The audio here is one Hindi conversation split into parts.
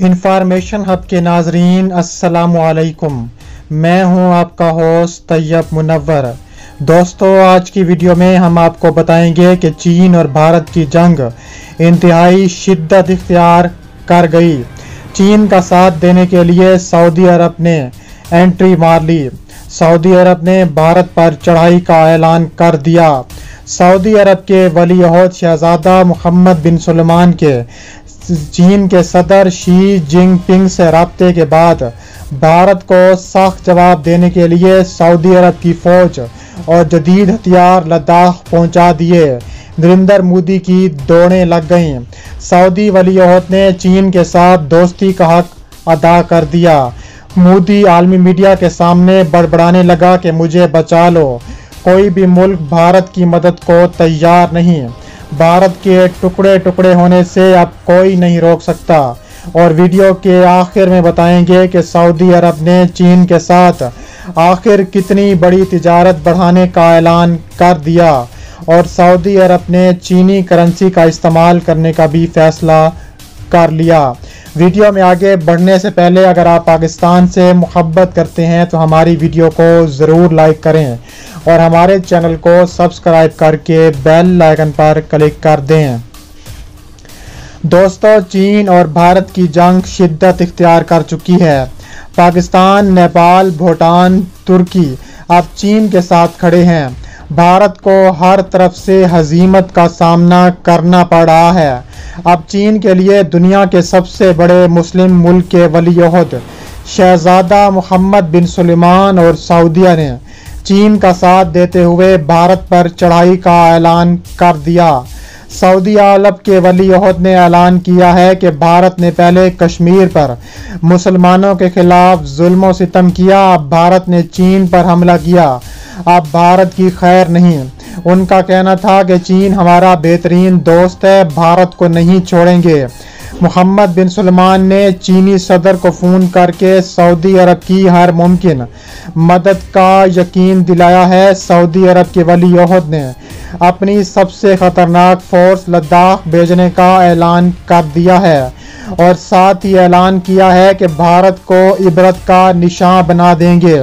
इंफॉर्मेशन हब के नाजरीन असलकुम मैं हूँ आपका होस्ट तैयब मुनवर दोस्तों, आज की वीडियो में हम आपको बताएँगे कि चीन और भारत की जंग इंतहाई शिद्दत इख्तियार कर गई। चीन का साथ देने के लिए सऊदी अरब ने एंट्री मार ली। सऊदी अरब ने भारत पर चढ़ाई का ऐलान कर दिया। सऊदी अरब के वली अहद शहजादा मोहम्मद बिन सलमान के चीन के सदर शी जिनपिंग से रबते के बाद भारत को सख्त जवाब देने के लिए सऊदी अरब की फौज और जदीद हथियार लद्दाख पहुँचा दिए। नरेंद्र मोदी की दौड़ें लग गईं। सऊदी वली अहद ने चीन के साथ दोस्ती का हक अदा कर दिया। मोदी आलमी मीडिया के सामने बड़बड़ाने लगा कि मुझे बचा लो। कोई भी मुल्क भारत की मदद को तैयार नहीं। भारत के टुकड़े टुकड़े होने से अब कोई नहीं रोक सकता। और वीडियो के आखिर में बताएँगे कि सऊदी अरब ने चीन के साथ आखिर कितनी बड़ी तजारत बढ़ाने का ऐलान कर दिया। और सऊदी अरब ने चीनी करेंसी का इस्तेमाल करने का भी फैसला कर लिया। वीडियो में आगे बढ़ने से पहले अगर आप पाकिस्तान से मोहब्बत करते हैं तो हमारी वीडियो को ज़रूर लाइक करें और हमारे चैनल को सब्सक्राइब करके बेल आइकन पर क्लिक कर दें। दोस्तों, चीन और भारत की जंग शिद्दत इख्तियार कर चुकी है। पाकिस्तान, नेपाल, भूटान, तुर्की अब चीन के साथ खड़े हैं। भारत को हर तरफ़ से हजीमत का सामना करना पड़ा है। अब चीन के लिए दुनिया के सबसे बड़े मुस्लिम मुल्क के वलीहद शहजादा मोहम्मद बिन सुलेमान और सऊदिया ने चीन का साथ देते हुए भारत पर चढ़ाई का ऐलान कर दिया। सऊदी अरब के वली अहद ने ऐलान किया है कि भारत ने पहले कश्मीर पर मुसलमानों के खिलाफ जुल्म सितम किया, अब भारत ने चीन पर हमला किया। अब भारत की खैर नहीं। उनका कहना था कि चीन हमारा बेहतरीन दोस्त है, भारत को नहीं छोड़ेंगे। मोहम्मद बिन सलमान ने चीनी सदर को फ़ोन करके सऊदी अरब की हर मुमकिन मदद का यकीन दिलाया है, सऊदी अरब के वली अहद ने। अपनी सबसे ख़तरनाक फोर्स लद्दाख भेजने का ऐलान कर दिया है और साथ ही ऐलान किया है कि भारत को इबरत का निशान बना देंगे।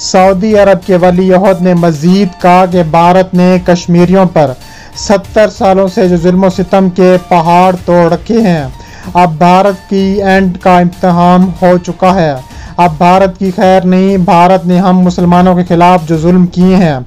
सऊदी अरब के वली अहद ने मजीद कहा कि भारत ने कश्मीरियों पर सत्तर सालों से जो जुल्म सितम के पहाड़ तोड़ रखे हैं, अब भारत की एंड का इम्तहान हो चुका है। अब भारत की खैर नहीं, भारत ने हम मुसलमानों के खिलाफ जो जुल्म किए हैं,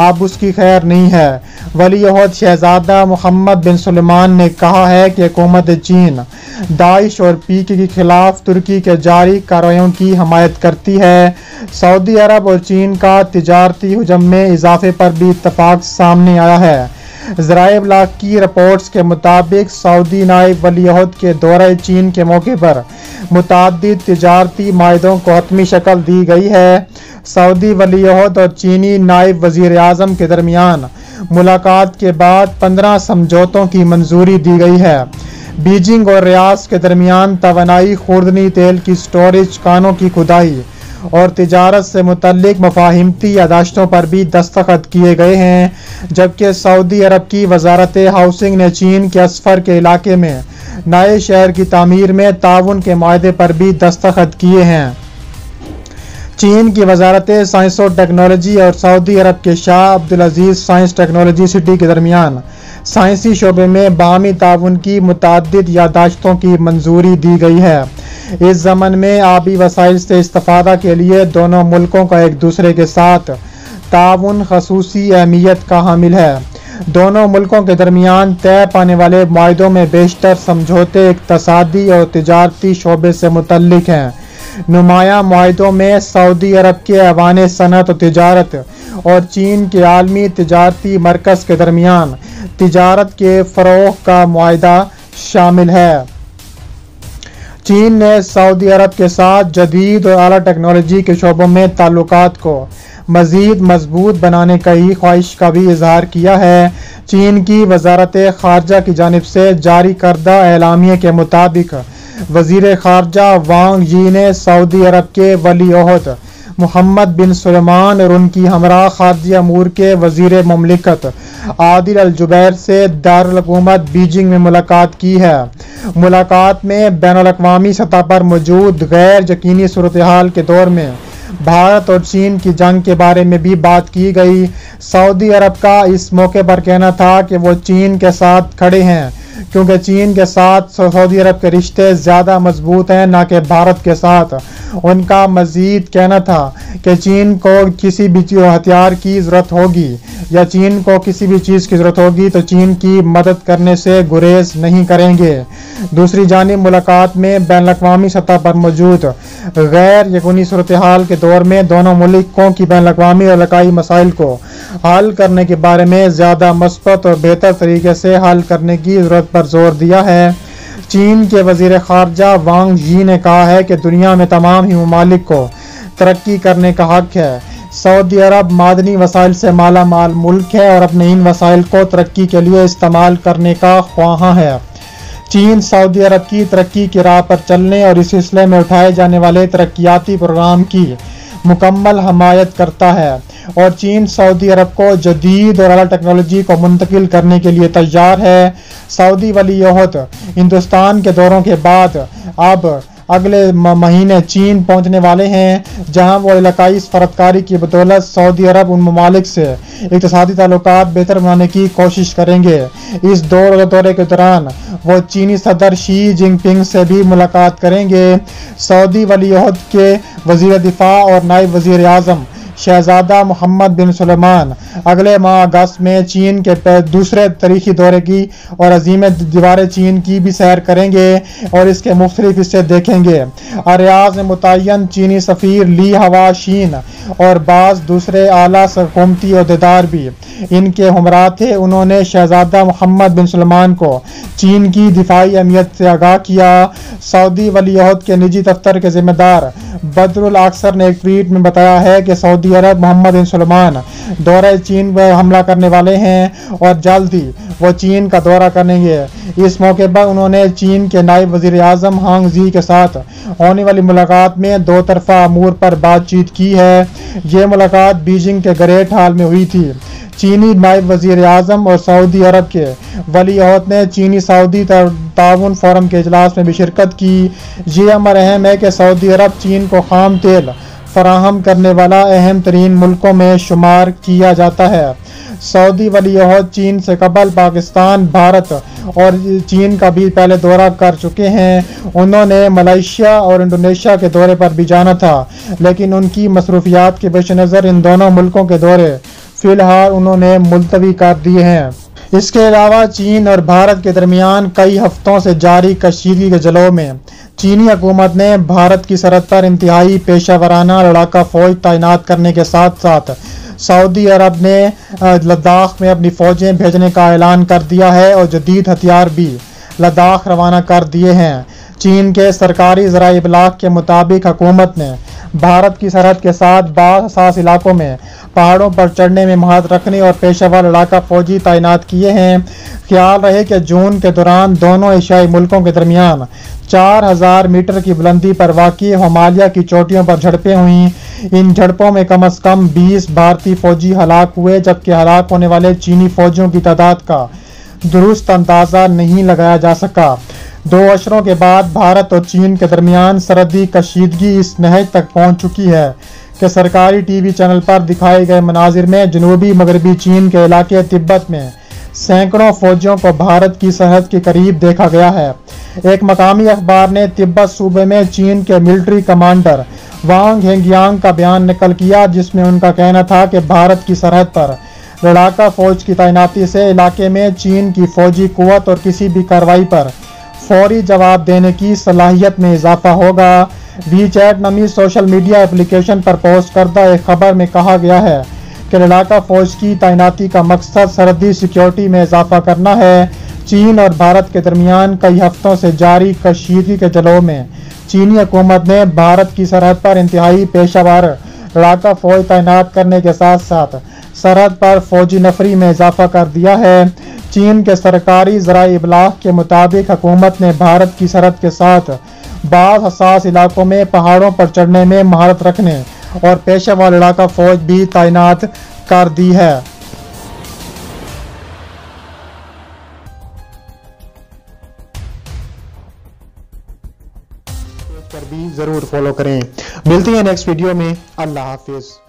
अब उसकी खैर नहीं है। वली अहद शहजादा मोहम्मद बिन सलमान ने कहा है कि हुकूमत चीन, दाइश और पीके के खिलाफ तुर्की के जारी कार्रवाई की हमायत करती है। सऊदी अरब और चीन का तजारती हजम में इजाफे पर भी इतफाक सामने आया है। जराइब की रिपोर्ट्स के मुताबिक सऊदी नायब वलीहद के दौरे चीन के मौके पर। मुतद तजारती माहों को हतमी शक्ल दी गई है। सऊदी वलीहद और चीनी नायब वज़ीर अजम के दरमियान मुलाकात के बाद पंद्रह समझौतों की मंजूरी दी गई है। बीजिंग और रियाज के दरमियान तोानाई खुर्दनी तेल की स्टोरेज कानों की खुदाई और तजारत से मुतलक मफाहमती यादाश्तों पर भी दस्तखत किए गए हैं, जबकि सऊदी अरब की वजारत हाउसिंग ने चीन के असफर के इलाके में नए शहर की तमीर में ताउन के माहे पर भी दस्तखत किए हैं। चीन की वजारत साइंस और टेक्नोलॉजी और सऊदी अरब के Shah Abdul Aziz science technology city के दरमियान साइंसी शोबे में बामी ताउन की मुतद यादाश्तों की मंजूरी दी गई है। इस जमन में आबी वसाइल से इस्ता के लिए दोनों मुल्कों का एक दूसरे के साथ ताउन खसूसी अहमियत का हामिल है। दोनों मुल्कों के दरमियान तय पाने वाले माहों में बेशतर समझौते, इकतसादी और तजारती शोबे से मुतलक हैं। नुमाया माहों में सऊदी अरब के अवान सनत और तजारत और चीन के आलमी तजारती मरकज़ के दरमियान तजारत के फ़रोग का माहा शामिल है। चीन ने सऊदी अरब के साथ जदीद और अली टेक्नोलॉजी के शोबों में ताल्लुक को मज़ीद मज़बूत बनाने का ही ख्वाहिश का भी इजहार किया है। चीन की वजारत खारजा की जानब से जारी करदा एलामिया के मुताबिक वज़ीर खारजा वांग जी ने सऊदी अरब के वली अहद मोहम्मद बिन सलमान और उनकी हमरा खारजिया अमूर के वज़ीर ममलिकत। आदिल अल जुबैर से दारकूमत बीजिंग में मुलाकात की है। मुलाकात में बैन अवी सतह पर मौजूद गैर यकीनी सूरत हाल के दौर में भारत और चीन की जंग के बारे में भी बात की गई। सऊदी अरब का इस मौके पर कहना था कि वो चीन के साथ खड़े हैं, क्योंकि चीन के साथ सऊदी अरब के रिश्ते ज़्यादा मज़बूत हैं, ना कि भारत के साथ। उनका मज़ीद कहना था कि चीन को किसी भी हथियार की ज़रूरत होगी या चीन को किसी भी चीज़ की ज़रूरत होगी तो चीन की मदद करने से गुरेज नहीं करेंगे। दूसरी जानब मुलाकात में बैन अवी सतह पर मौजूद गैर यकूनी सूरत हाल के दौर में दोनों मुल्कों की बैन अवी और इलाकई मसाइल को हल करने के बारे में ज़्यादा मस्बत और बेहतर तरीके से हल करने की ज़रूरत पर ज़ोर दिया है। चीन के वज़ीर खारजा वांग जी ने कहा है कि दुनिया में तमाम ही ममालिक को तरक्की करने का हक है। सऊदी अरब मादनी वसाइल से माला माल मुल्क है और अपने इन वसाइल को तरक्की के लिए इस्तेमाल करने का ख्वाहा है। चीन सऊदी अरब की तरक्की की राह पर चलने और इस सिलसिले में उठाए जाने वाले तरक्याती प्रोग्राम की मुकम्मल हमायत करता है और चीन, सऊदी अरब को जदीद और अला टेक्नोलॉजी को मुंतकिल करने के लिए तैयार है। सऊदी वली हिंदुस्तान के दौरों के बाद अब अगले महीने चीन पहुँचने वाले हैं, जहाँ वो इलाकाई फरतकारी की बदौलत सऊदी अरब उन ममालिक से इकतदी ताल्लुक बेहतर बनाने की कोशिश करेंगे। इस दौर दौरे के दौरान वो चीनी सदर शी जिनपिंग से भी मुलाकात करेंगे। सऊदी वलीहद के वज़ीर दिफा और नायब वज़ीर अजम शहजादा मोहम्मद बिन सलमान। अगले माह अगस्त में चीन के दूसरे तारीखी दौरे की और अजीम दीवार चीन की भी सैर करेंगे और इसके मुख्तलिफ़ हिस्से देखेंगे। अरियाज में मुतन चीनी सफ़ीर ली हवा शीन और बाज़ दूसरे आला हुकूमती अहदेदार भी। इनके हमरा थे उन्होंने शहजादा मोहम्मद बिन सलमान को चीन की दिफाई अहमियत से आगाह किया। सऊदी वलीहद के निजी दफ्तर के जिम्मेदार बदरुल अक्सर ने एक ट्वीट में बताया है कि Saudi Arab Mohammed bin Salman दौरे चीन पर हमला करने वाले हैं और जल्द ही वो चीन का दौरा करेंगे। इस मौके पर उन्होंने चीन के नायब वज़ीर अजम हांग जी के साथ होने वाली मुलाकात में दो तरफा अमूर पर बातचीत की है। ये मुलाकात बीजिंग के ग्रेट हाल में हुई थी। चीनी नायब वज़ीर अजम और सऊदी अरब के वली अहद ने चीनी सऊदी ताउन फोरम के अजलास में भी शिरकत की। ये अमर अहम है कि सऊदी अरब चीन को खाम तेल फराहम करने वाला अहम तरीन मुल्कों में शुमार किया जाता है। सऊदी वली चीन से कबल, पाकिस्तान, भारत और चीन का भी पहले दौरा कर चुके हैं। उन्होंने मलेशिया और इंडोनेशिया के दौरे पर भी जाना था, लेकिन उनकी मसरूफियात के पेश नज़र इन दोनों मुल्कों के दौरे फ़िलहाल उन्होंने मुलतवी कर दिए हैं। इसके अलावा चीन और भारत के दरमियान कई हफ्तों से जारी कशीदगी के जलो में, चीनी हुकूमत ने भारत की सरहद पर इंतहाई पेशा वराना लड़ाका फौज तैनात करने के साथ साथ सऊदी अरब ने लद्दाख में अपनी फ़ौजें भेजने का ऐलान कर दिया है और जदीद हथियार भी लद्दाख रवाना कर दिए हैं। चीन के सरकारी ज़रा इबलाग के मुताबिक हुकूमत ने भारत की सरहद के साथ बास हसास इलाकों में पहाड़ों पर चढ़ने में महारत रखने और पेशेवर लड़ाका फौजी तैनात किए हैं। ख्याल रहे कि जून के दौरान दोनों एशियाई मुल्कों के दरमियान चार हज़ार मीटर की बुलंदी पर वाकई हमालिया की चोटियों पर झड़पें हुई। इन झड़पों में कम अज कम 20 भारतीय फौजी हलाक हुए, जबकि हलाक होने वाले चीनी फौजियों की तादाद का दुरुस्त अंदाज़ा नहीं लगाया जा सका। दो अशरों के बाद भारत और चीन के दरमियान सरहदी कशीदगी इस नहज तक पहुँच चुकी है कि सरकारी टीवी चैनल पर दिखाए गए मनाजिर में जनूबी मगरबी चीन के इलाके तिब्बत में सैकड़ों फौजियों को भारत की सरहद के करीब देखा गया है। एक मकामी अखबार ने तिब्बत सूबे में चीन के मिलिट्री कमांडर वांग हेंगयांग का बयान नकल किया, जिसमें उनका कहना था कि भारत की सरहद पर लड़ाका फौज की तैनाती से इलाके में चीन की फौजी कुत और किसी भी कार्रवाई पर फौरी जवाब देने की सलाहियत में इजाफा होगा। वी चैट नमी सोशल मीडिया एप्लीकेशन पर पोस्ट करदा एक खबर में कहा गया है कि लड़ाका फौज की तैनाती का मकसद सरहदी सिक्योरिटी में इजाफा करना है। चीन और भारत के दरमियान कई हफ्तों से जारी कशीदगी के जलो में चीनी हुकूमत ने भारत की सरहद पर इंतहाई पेशावर लड़ाका फौज तैनात करने के साथ साथ सरहद पर फौजी नफरी में इजाफा कर दिया है। चीन के सरकारी ज़रा इबलाग के मुताबिक हुकूमत ने भारत की सरहद के साथ बाद हसास इलाकों में पहाड़ों पर चढ़ने में महारत रखने और पेशे वाल लड़ाका फौज भी तैनात कर दी है। पर भी ज़रूर फॉलो करें। मिलती है नेक्स्ट वीडियो में। अल्लाह हाफिज़।